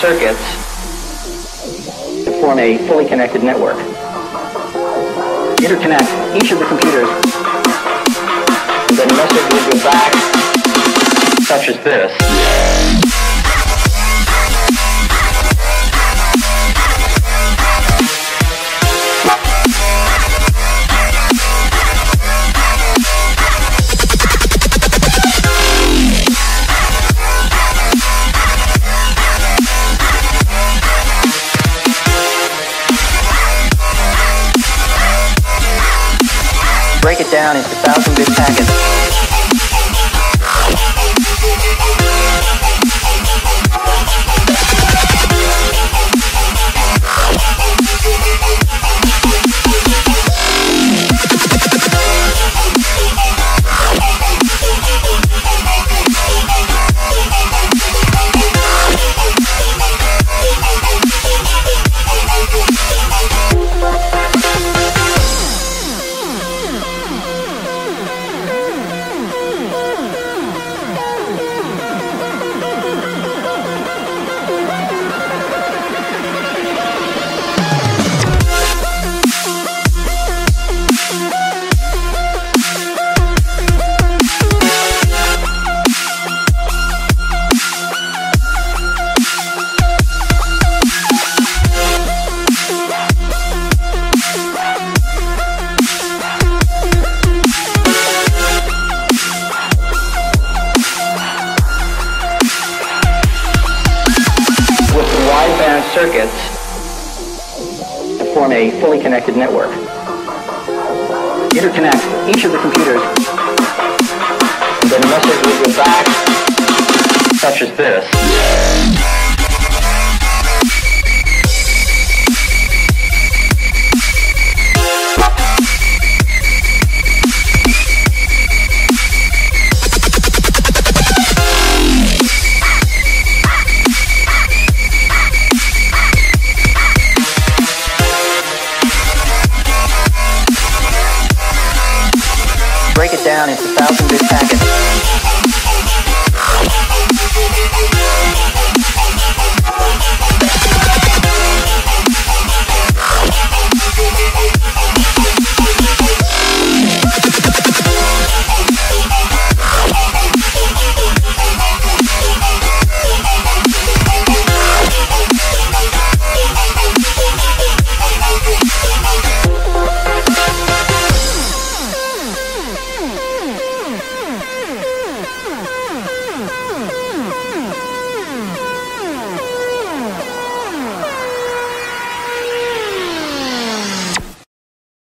circuits to form a fully connected network. Interconnect each of the computers, then message will go back, such as this. Break it down into thousand bit packets. Circuits to form a fully connected network. Interconnect each of the computers, and then a message will go back, such as this. Down into thousand bit packets.